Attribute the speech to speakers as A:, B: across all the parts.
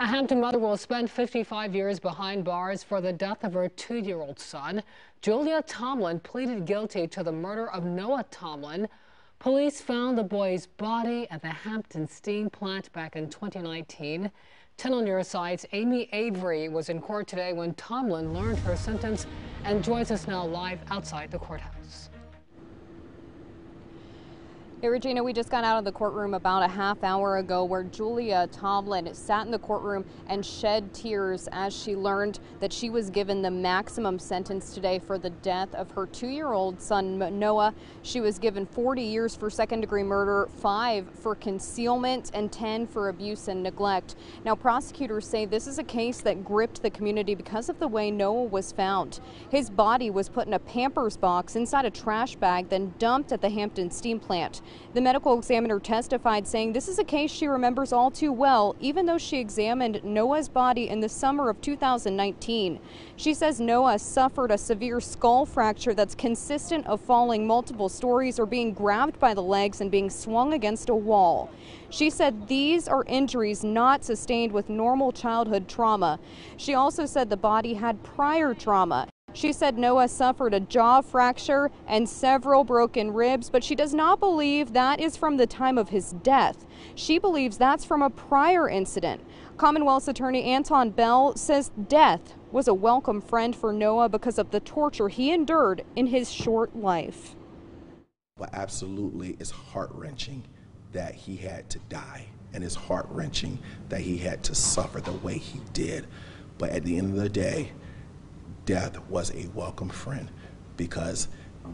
A: A Hampton mother will spend 55 years behind bars for the death of her two-year-old son. Julia Tomlin pleaded guilty to the murder of Noah Tomlin. Police found the boy's body at the Hampton Steam Plant back in 2019. 10 on your side's Amy Avery was in court today when Tomlin learned her sentence and joins us now live outside the courthouse.
B: Hey, Regina, we just got out of the courtroom about a half hour ago where Julia Tomlin sat in the courtroom and shed tears as she learned that she was given the maximum sentence today for the death of her two year old son, Noah. She was given 40 years for second degree murder, five for concealment, and 10 for abuse and neglect. Now, prosecutors say this is a case that gripped the community because of the way Noah was found. His body was put in a Pampers box inside a trash bag, then dumped at the Hampton Steam Plant. The medical examiner testified saying this is a case she remembers all too well, even though she examined Noah's body in the summer of 2019. She says Noah suffered a severe skull fracture that's consistent of falling multiple stories or being grabbed by the legs and being swung against a wall. She said these are injuries not sustained with normal childhood trauma. She also said the body had prior trauma. She said Noah suffered a jaw fracture and several broken ribs, but she does not believe that is from the time of his death. She believes that's from a prior incident. Commonwealth's attorney Anton Bell says death was a welcome friend for Noah because of the torture he endured in his short life.
C: But absolutely, it's heart wrenching that he had to die, and it's heart wrenching that he had to suffer the way he did. But at the end of the day, death was a welcome friend because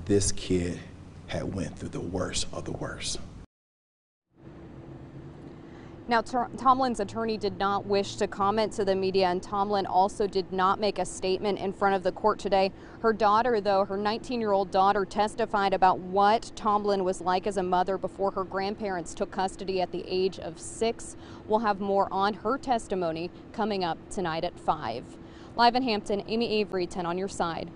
C: this kid had went through the worst of the worst.
B: Now, Tomlin's attorney did not wish to comment to the media, and Tomlin also did not make a statement in front of the court today. Her daughter, though, her 19 year old daughter, testified about what Tomlin was like as a mother before her grandparents took custody at the age of six. We'll have more on her testimony coming up tonight at 5. Live in Hampton, Amy Avery, 10 on your side.